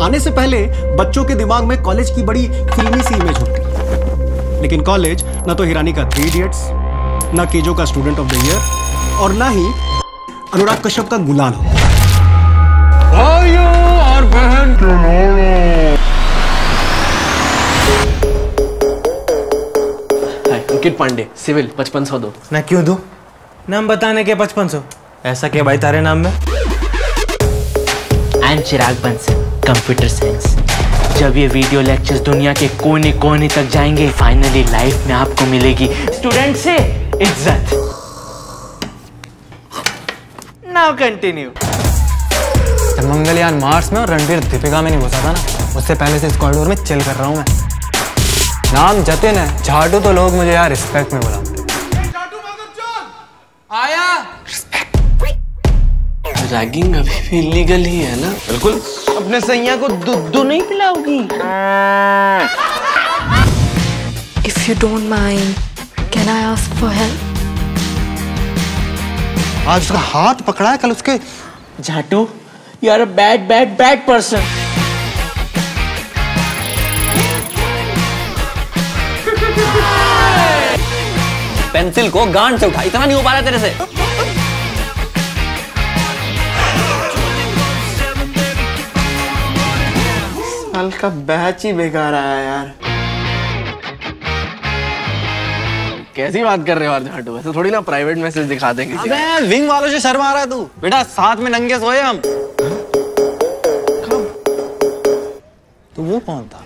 आने से पहले बच्चों के दिमाग में कॉलेज की बड़ी फिल्मी सी इमेज होती है। लेकिन कॉलेज ना तो हिरानी का थ्री इडियट्स ना केजो का स्टूडेंट ऑफ़ द ईयर और ना ही अनुराग कश्यप का गुलाल हो। भाइयों और बहन अंकित पांडे सिविल पचपन सौ दो। मैं क्यों दूँ? नाम बताने के पचपन सौ। ऐसा क्या भाई तारे नाम में? I am Chirag Bansal. Computer science जब ये वीडियो लेक्चर्स दुनिया के कोने कोने तक जाएँगे फाइनली लाइफ में आपको मिलेगी। स्टूडेंट से इज़्ज़त। नाउ कंटिन्यू मंगलयान मार्स में और रणबीर दीपिका में नहीं घुसा था ना, उससे पहले से इस कॉरिडोर में चिल कर रहा हूँ मैं। नाम जतिन है, झाड़ू तो लोग मुझे यार रिस्पेक्ट में बुलाते रैगिंग अभी भी इलीगल ही है ना? बिल्कुल। अपने सैया को दूध नहीं पिलाओगी? If you don't mind, can I ask for help? आज उसका हाथ पकड़ा है कल उसके झाटू you are a bad bad bad person pencil को गांड से उठा इतना नहीं हो पा रहा तेरे से। साल का बैच ही बेकार आया यार। कैसी बात कर रहे हो झाटू वैसे थोड़ी ना प्राइवेट मैसेज दिखा देंगे अबे विंग वालों से शर्मा रहा तू। बेटा साथ में नंगे सोए हम। हाँ। तो वो कौन था?